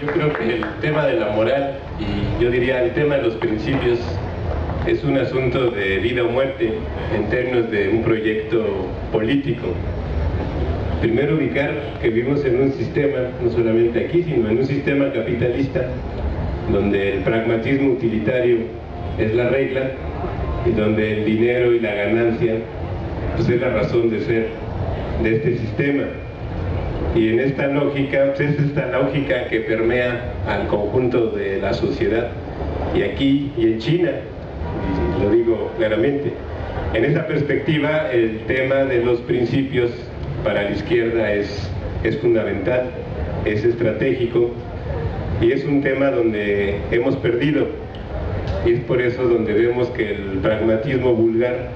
Yo creo que el tema de la moral y yo diría el tema de los principios es un asunto de vida o muerte en términos de un proyecto político. Primero ubicar que vivimos en un sistema, no solamente aquí, sino en un sistema capitalista, donde el pragmatismo utilitario es la regla y donde el dinero y la ganancia pues es la razón de ser de este sistema. Y en esta lógica, pues es esta lógica que permea al conjunto de la sociedad. Y aquí y en China, lo digo claramente, en esa perspectiva el tema de los principios para la izquierda es, es fundamental, es estratégico y es un tema donde hemos perdido. Y es por eso donde vemos que el pragmatismo vulgar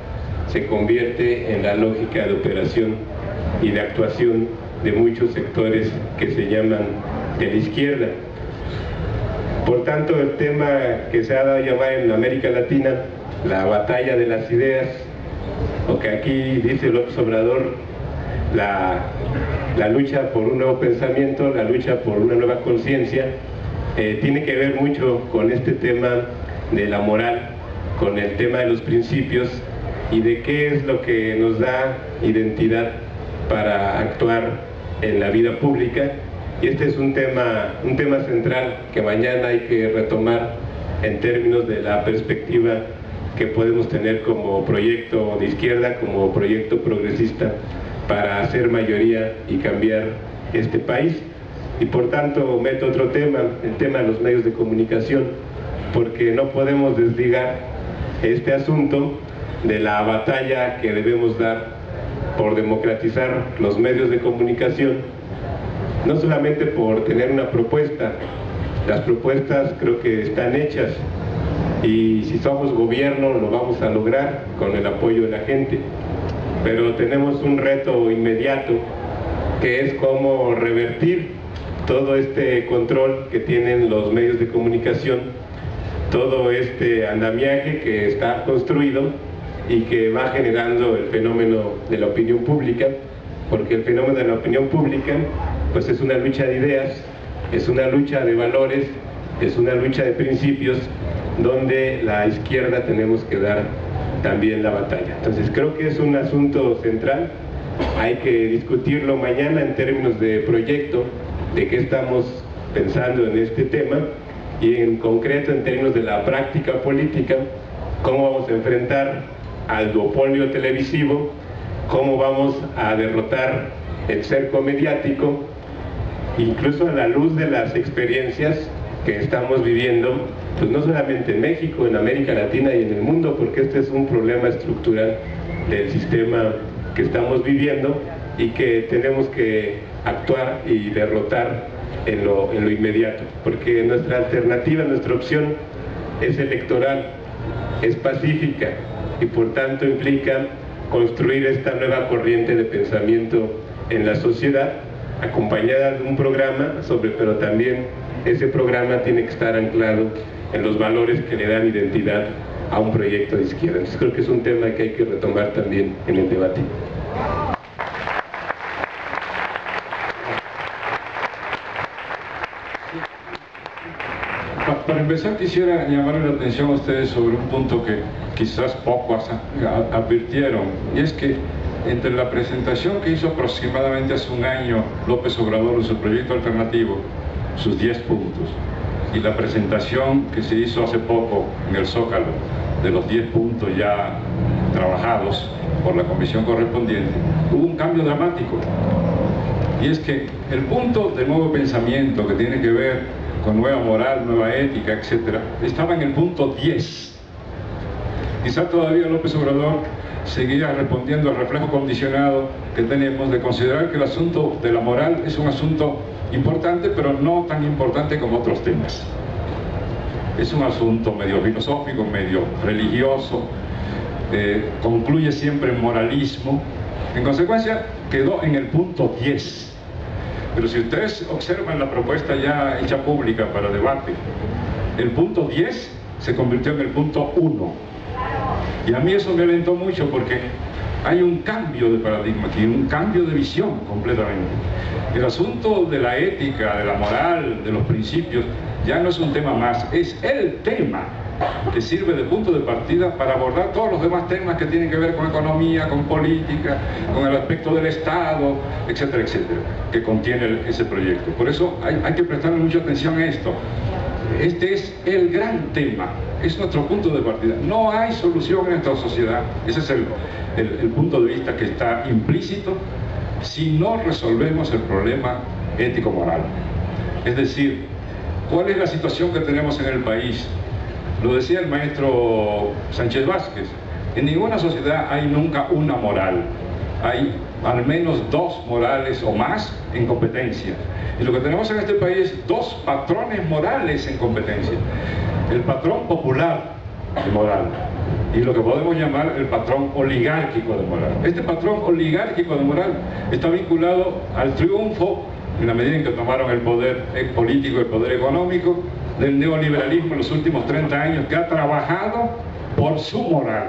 se convierte en la lógica de operación y de actuación de muchos sectores que se llaman de la izquierda. Por tanto, el tema que se ha dado a llamar en América Latina la batalla de las ideas, o que aquí dice López Obrador, la, la lucha por un nuevo pensamiento, la lucha por una nueva conciencia, eh, tiene que ver mucho con este tema de la moral, con el tema de los principios y de qué es lo que nos da identidad para actuar en la vida pública y este es un tema, un tema central que mañana hay que retomar en términos de la perspectiva que podemos tener como proyecto de izquierda, como proyecto progresista para hacer mayoría y cambiar este país. Y por tanto meto otro tema, el tema de los medios de comunicación, porque no podemos desligar este asunto de la batalla que debemos dar por democratizar los medios de comunicación, no solamente por tener una propuesta, las propuestas creo que están hechas y si somos gobierno lo vamos a lograr con el apoyo de la gente, pero tenemos un reto inmediato que es cómo revertir todo este control que tienen los medios de comunicación, todo este andamiaje que está construido y que va generando el fenómeno de la opinión pública, porque el fenómeno de la opinión pública pues es una lucha de ideas, es una lucha de valores, es una lucha de principios donde la izquierda tenemos que dar también la batalla. Entonces creo que es un asunto central, hay que discutirlo mañana en términos de proyecto, de qué estamos pensando en este tema y en concreto en términos de la práctica política, cómo vamos a enfrentar al duopolio televisivo, cómo vamos a derrotar el cerco mediático, incluso a la luz de las experiencias que estamos viviendo, pues no solamente en México, en América Latina y en el mundo, porque este es un problema estructural del sistema que estamos viviendo y que tenemos que actuar y derrotar en en lo inmediato, porque nuestra alternativa, nuestra opción es electoral, es pacífica, y por tanto implica construir esta nueva corriente de pensamiento en la sociedad acompañada de un programa sobre pero también ese programa tiene que estar anclado en los valores que le dan identidad a un proyecto de izquierda. Entonces creo que es un tema que hay que retomar también en el debate. Para empezar quisiera llamarle la atención a ustedes sobre un punto que quizás poco advirtieron, y es que entre la presentación que hizo aproximadamente hace un año López Obrador de su proyecto alternativo, sus 10 puntos, y la presentación que se hizo hace poco en el Zócalo de los 10 puntos ya trabajados por la comisión correspondiente, hubo un cambio dramático. Y es que el punto de nuevo pensamiento que tiene que ver con nueva moral, nueva ética, etc., estaba en el punto 10. Quizá todavía López Obrador seguía respondiendo al reflejo condicionado que tenemos de considerar que el asunto de la moral es un asunto importante, pero no tan importante como otros temas. Es un asunto medio filosófico, medio religioso, eh, concluye siempre en moralismo. En consecuencia, quedó en el punto 10 pero si ustedes observan la propuesta ya hecha pública para debate, el punto 10 se convirtió en el punto 1. Y a mí eso me alentó mucho porque Hay un cambio de paradigma aquí, un cambio de visión completamente. El asunto de la ética, de la moral, de los principios, ya no es un tema más, es el tema que sirve de punto de partida para abordar todos los demás temas que tienen que ver con economía, con política, con el aspecto del Estado, etcétera, etcétera, que contiene ese proyecto. Por eso hay, que prestarle mucha atención a esto. Este es el gran tema, es nuestro punto de partida. No hay solución en nuestra sociedad, ese es el, el, punto de vista que está implícito, si no resolvemos el problema ético-moral. Es decir, ¿cuál es la situación que tenemos en el país? Lo decía el maestro Sánchez Vázquez, en ninguna sociedad hay nunca una moral, hay al menos dos morales o más en competencia. Y lo que tenemos en este país es dos patrones morales en competencia. El patrón popular de moral y lo que podemos llamar el patrón oligárquico de moral. Este patrón oligárquico de moral está vinculado al triunfo, en la medida en que tomaron el poder político y el poder económico, del neoliberalismo en los últimos 30 años, que ha trabajado por su moral.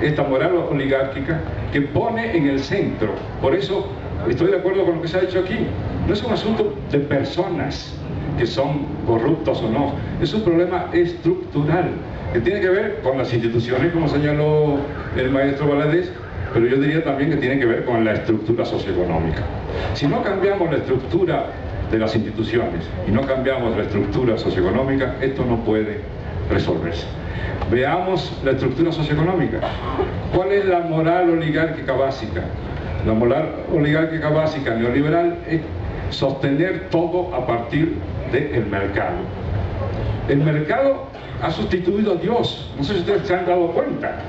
Esta moral oligárquica que pone en el centro. Por eso estoy de acuerdo con lo que se ha dicho aquí. No es un asunto de personas que son corruptos o no. Es un problema estructural que tiene que ver con las instituciones, como señaló el maestro Valadez, pero yo diría también que tiene que ver con la estructura socioeconómica. Si no cambiamos la estructura de las instituciones y no cambiamos la estructura socioeconómica, esto no puede resolverse. Veamos la estructura socioeconómica. ¿Cuál es la moral oligárquica básica? La moral oligárquica básica neoliberal es sostener todo a partir del mercado. El mercado ha sustituido a Dios. No sé si ustedes se han dado cuenta.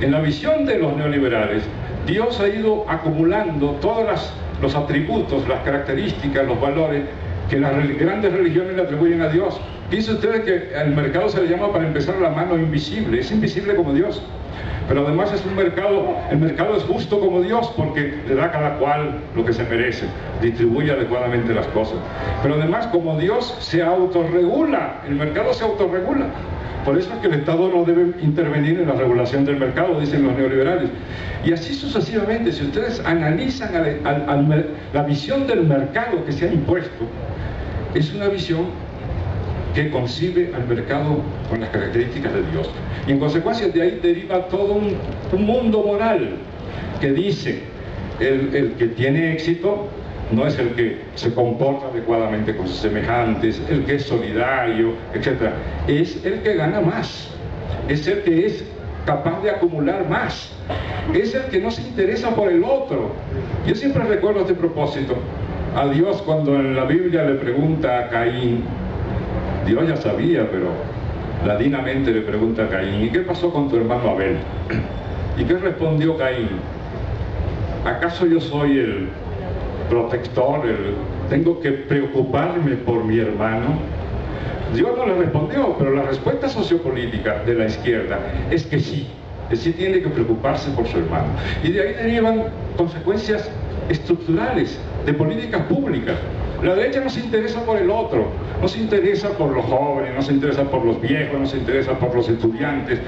En la visión de los neoliberales, Dios ha ido acumulando todos los atributos, las características, los valores que las grandes religiones le atribuyen a Dios. Piensen ustedes que al mercado se le llama para empezar la mano invisible, es invisible como Dios. Pero además es un mercado, el mercado es justo como Dios porque le da a cada cual lo que se merece, distribuye adecuadamente las cosas. Pero además como Dios se autorregula, el mercado se autorregula. Por eso es que el Estado no debe intervenir en la regulación del mercado, dicen los neoliberales. Y así sucesivamente, si ustedes analizan la visión del mercado que se ha impuesto, es una visión que concibe al mercado con las características de Dios. Y en consecuencia de ahí deriva todo un, mundo moral que dice, el, el que tiene éxito no es el que se comporta adecuadamente con sus semejantes, el que es solidario, etc. Es el que gana más, es el que es capaz de acumular más, es el que no se interesa por el otro. Yo siempre recuerdo este propósito a Dios cuando en la Biblia le pregunta a Caín, Dios ya sabía, pero ladinamente le pregunta a Caín, ¿y qué pasó con tu hermano Abel? ¿Y qué respondió Caín? ¿Acaso yo soy el protector, el... tengo que preocuparme por mi hermano? Dios no le respondió, pero la respuesta sociopolítica de la izquierda es que sí, que sí tiene que preocuparse por su hermano. Y de ahí derivan consecuencias estructurales de políticas públicas. La derecha no se interesa por el otro, no se interesa por los jóvenes, no se interesa por los viejos, no se interesa por los estudiantes,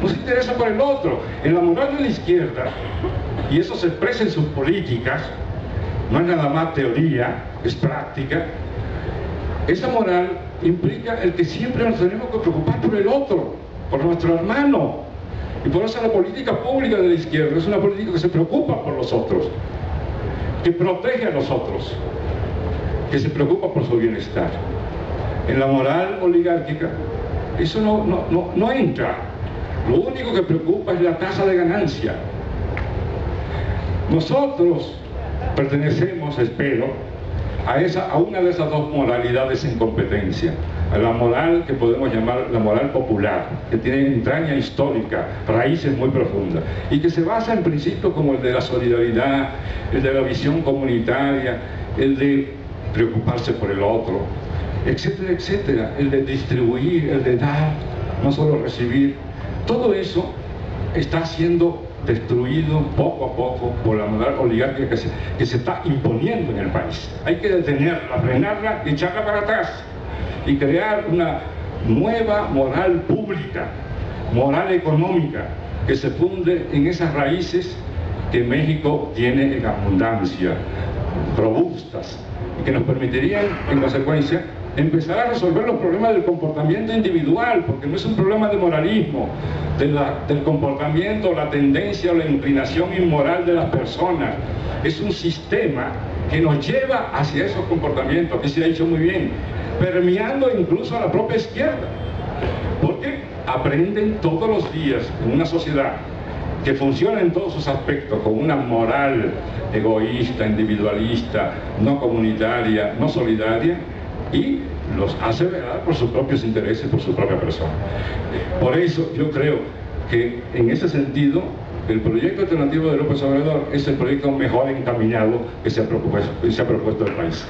no se interesa por el otro. En la moral de la izquierda, y eso se expresa en sus políticas, no es nada más teoría, es práctica, esa moral implica el que siempre nos tenemos que preocupar por el otro, por nuestro hermano. Y por eso la política pública de la izquierda es una política que se preocupa por los otros, que protege a los otros, que se preocupa por su bienestar. En la moral oligárquica, eso no, no, no, entra. Lo único que preocupa es la tasa de ganancia. Nosotros pertenecemos, espero, a, esa, a una de esas dos moralidades en competencia. A la moral que podemos llamar la moral popular, que tiene entraña histórica, raíces muy profundas, y que se basa en principios como el de la solidaridad, el de la visión comunitaria, el de preocuparse por el otro, etcétera, etcétera, el de distribuir, el de dar, no solo recibir. Todo eso está siendo destruido poco a poco por la moral oligárquica que se, está imponiendo en el país. Hay que detenerla, frenarla echarla para atrás y crear una nueva moral pública, moral económica, que se funde en esas raíces que México tiene en abundancia, robustas, que nos permitirían, en consecuencia, empezar a resolver los problemas del comportamiento individual, porque no es un problema de moralismo, del comportamiento, la tendencia o la inclinación inmoral de las personas. Es un sistema que nos lleva hacia esos comportamientos, que se ha dicho muy bien, permeando incluso a la propia izquierda. Porque aprenden todos los días en una sociedad que funciona en todos sus aspectos, con una moral egoísta, individualista, no comunitaria, no solidaria, y los hace velar por sus propios intereses, por su propia persona. Por eso yo creo que en ese sentido el proyecto alternativo de López Obrador es el proyecto mejor encaminado que se ha propuesto, que se ha propuesto el país.